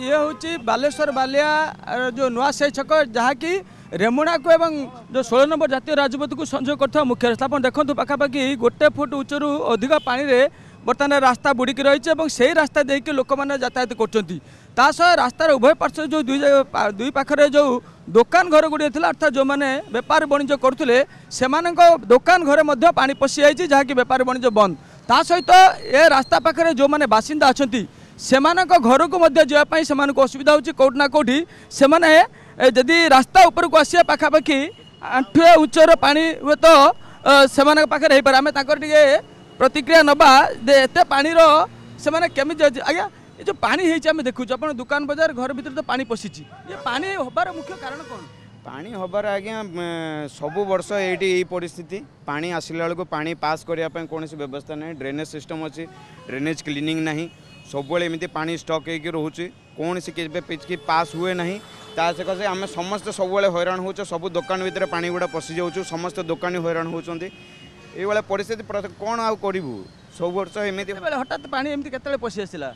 ଇଏ ହେଉଛି ବାଲେଶ୍ୱର ବାଲିଆ ଯେଉଁ ନୂଆସାହି ଛକ ଯାହାକି ରେମୁଣାକୁ ଏବଂ ଯେଉଁ ଷୋହଳ ନମ୍ବର ଜାତୀୟ ରାଜପଥକୁ ସଂଯୋଗ କରୁଥିବା ମୁଖ୍ୟ ରାସ୍ତା ଆପଣ ଦେଖନ୍ତୁ ପାଖାପାଖି ଗୋଟେ ଫୁଟ ଉଚ୍ଚରୁ ଅଧିକ ପାଣିରେ ବର୍ତ୍ତମାନ ରାସ୍ତା ବୁଡ଼ିକି ରହିଛି ଏବଂ ସେହି ରାସ୍ତା ଦେଇକି ଲୋକମାନେ ଯାତାୟାତ କରୁଛନ୍ତି ତା ସହ ରାସ୍ତାର ଉଭୟ ପାର୍ଶ୍ୱରେ ଯେଉଁ ଦୁଇ ଦୁଇ ପାଖରେ ଯେଉଁ ଦୋକାନ ଘର ଗୁଡ଼ିଏ ଥିଲା ଅର୍ଥାৎ ଯେଉଁମାନେ ବେପାର ବାଣିଜ୍ୟ କରୁଥିଲେ ସେମାନଙ୍କ ଦୋକାନ ଘରେ ମଧ୍ୟ ପାଣି ପଶିଯାଇଛି ଯାହାକି ବେପାର ବାଣିଜ୍ୟ ବନ୍ଦ ତା ସହିତ ଏ ରାସ୍ତା ପାଖରେ ଯେଉଁମାନେ ବାସିନ୍ଦା ଅଛନ୍ତି ସେମାନଙ୍କ ଘରକୁ ମଧ୍ୟ ଯିବା ପାଇଁ ସେମାନଙ୍କୁ ଅସୁବିଧା ହେଉଛି କେଉଁଠି ନା କେଉଁଠି ସେମାନେ ଯଦି ରାସ୍ତା ଉପରକୁ ଆସିବା ପାଖାପାଖି ଆଣ୍ଠୁଏ ଉଚ୍ଚର ପାଣି ହୁଏତ ସେମାନଙ୍କ ପାଖରେ ହେଇପାରେ ଆମେ ତାଙ୍କର ଟିକେ ପ୍ରତିକ୍ରିୟା ନେବା ଯେ ଏତେ ପାଣିର ସେମାନେ କେମିତି ଆଜ୍ଞା ଏ ଯେଉଁ ପାଣି ହେଇଛି ଆମେ ଦେଖୁଛୁ ଆପଣ ଦୋକାନ ବଜାର ଘର ଭିତରେ ତ ପାଣି ପଶିଛି ଏ ପାଣି ହେବାର ମୁଖ୍ୟ କାରଣ କ'ଣ ପାଣି ହେବାର ଆଜ୍ଞା ସବୁ ବର୍ଷ ଏଇଠି ଏଇ ପରିସ୍ଥିତି ପାଣି ଆସିଲା ବେଳକୁ ପାଣି ପାସ୍ କରିବା ପାଇଁ କୌଣସି ବ୍ୟବସ୍ଥା ନାହିଁ ଡ୍ରେନେଜ୍ ସିଷ୍ଟମ୍ ଅଛି ଡ୍ରେନେଜ୍ କ୍ଲିନିଂ ନାହିଁ ସବୁବେଳେ ଏମିତି ପାଣି ଷ୍ଟକ୍ ହେଇକି ରହୁଛି କୌଣସି କେବେ ପିଚକି ପାସ୍ ହୁଏ ନାହିଁ ତା ସକାଶେ ଆମେ ସମସ୍ତେ ସବୁବେଳେ ହଇରାଣ ହେଉଛୁ ସବୁ ଦୋକାନ ଭିତରେ ପାଣି ଗୁଡ଼ା ପଶିଯାଉଛୁ ସମସ୍ତେ ଦୋକାନୀ ହଇରାଣ ହେଉଛନ୍ତି ଏଇଭଳିଆ ପରିସ୍ଥିତି କ'ଣ ଆଉ କରିବୁ ସବୁ ବର୍ଷ ଏମିତି ହଠାତ୍ ପାଣି ଏମିତି କେତେବେଳେ ପଶି ଆସିଲା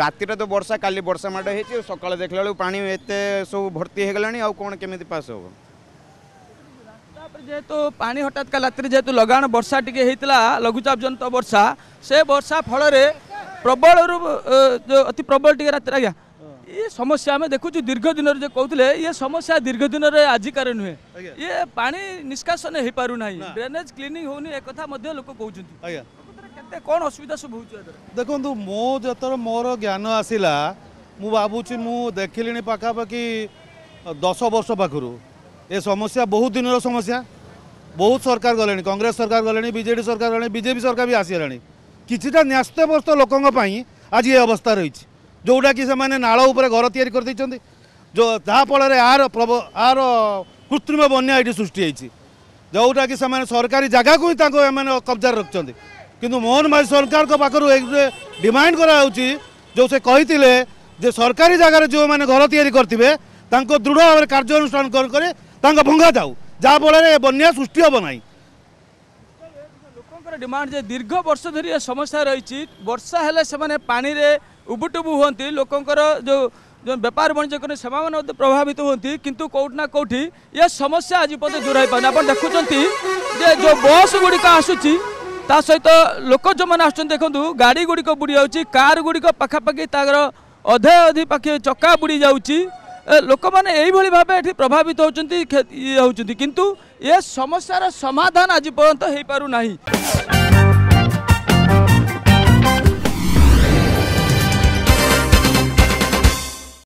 ରାତିରେ ତ ବର୍ଷା କାଲି ବର୍ଷା ମାଡ଼ ହେଇଛି ସକାଳେ ଦେଖିଲା ବେଳକୁ ପାଣି ଏତେ ସବୁ ଭର୍ତ୍ତି ହେଇଗଲାଣି ଆଉ କ'ଣ କେମିତି ପାସ୍ ହେବ ଯେହେତୁ ପାଣି ହଠାତ୍ কাল ରାତିରେ ଯେହେତୁ ଲଗାଣ ବର୍ଷା ଟିକେ ହେଇଥିଲା ଲଘୁଚାପ জনিত ବର୍ଷା ସେ ବର୍ଷା ଫଳରେ ପ୍ରବଳରୁ ଯେଉଁ ଅତି ପ୍ରବଳ ଟିକେ ରାତିରେ ଆଜ୍ଞା ଇଏ ସମସ୍ୟା ଆମେ ଦେଖୁଛୁ ଦୀର୍ଘ ଦିନରୁ ଯେ କହୁଥିଲେ ଇଏ ସମସ୍ୟା ଦୀର୍ଘ ଦିନରେ ଆଜିକାର ନୁହେଁ ଇଏ ପାଣି ନିଷ୍କାସନ ହେଇପାରୁନାହିଁ ଡ୍ରେନେଜ କ୍ଲିନିଂ ହଉନି ଏକଥା ମଧ୍ୟ ଲୋକ କହୁଛନ୍ତି କେତେ କ'ଣ ଅସୁବିଧା ସବୁ ହେଉଛି ଦେଖନ୍ତୁ ମୋ ଯେତେବେଳେ ମୋର ଜ୍ଞାନ ଆସିଲା ମୁଁ ଭାବୁଛି ମୁଁ ଦେଖିଲିଣି ପାଖାପାଖି ଦଶ ବର୍ଷ ପାଖରୁ ଏ ସମସ୍ୟା ବହୁତ ଦିନର ସମସ୍ୟା ବହୁତ ସରକାର ଗଲେଣି କଂଗ୍ରେସ ସରକାର ଗଲେଣି ବିଜେଡ଼ି ସରକାର ଗଲେଣି ବିଜେପି ସରକାର ବି ଆସିଗଲାଣି কিছুটা ন্যস্তব্যস্ত ଲୋକଙ୍କ ପାଇଁ ଆଜି ଏ ଅବସ୍ଥା ରହିଛି ଯେଉଁଟାକି ସେମାନେ ନାଳ ଉପରେ ଘର ତିଆରି କରିଦେଇଛନ୍ତି ଯେଉଁ ଯାହାଫଳରେ ଆର ଆର କୃତ୍ରିମ ବନ୍ୟା ଏଠି ସୃଷ୍ଟି ହେଇଛି ଯେଉଁଟାକି ସେମାନେ ସରକାରୀ ଜାଗାକୁ ହିଁ ତାଙ୍କୁ ଏମାନେ କବ୍ଜାରେ ରଖିଛନ୍ତି କିନ୍ତୁ ମୋହନ ମାଝୀ ସରକାରଙ୍କ ପାଖରୁ ଡିମାଣ୍ଡ କରାଯାଉଛି ଯେଉଁ ସେ କହିଥିଲେ ଯେ ସରକାରୀ ଜାଗାରେ ଯେଉଁମାନେ ଘର ତିଆରି କରିଥିବେ ତାଙ୍କ ଦୃଢ଼ ଭାବରେ କାର୍ଯ୍ୟାନୁଷ୍ଠାନ କରି ତାଙ୍କ ଭଙ୍ଗାଯାଉ ଯାହାଫଳରେ ବନ୍ୟା ସୃଷ୍ଟି ହେବ ନାହିଁ डिमांड जे दीर्घ वर्ष धरी समस्या रही वर्षा हेले से पानी उबुटुबु हमें लोकंर जो जो व्यापार वाणिज्य करते से प्रभावित हमें किंतु कौटना कौटी ये समस्या आज पर्यटन दूर पाने आप देखुं जो बस गुड़िक आसूची ता सहित लोक जो मैंने आसुच्च गाड़ी गुड़िक बुड़ी जाऊँगी कार गुड़िक पखापाखि तार अधे अधि पाखे चका बुड़ी जा लोक मैंने यही भाव ये प्रभावित होती ये होती किंतु ये समस्या समाधान आज पर्यंत हो पारना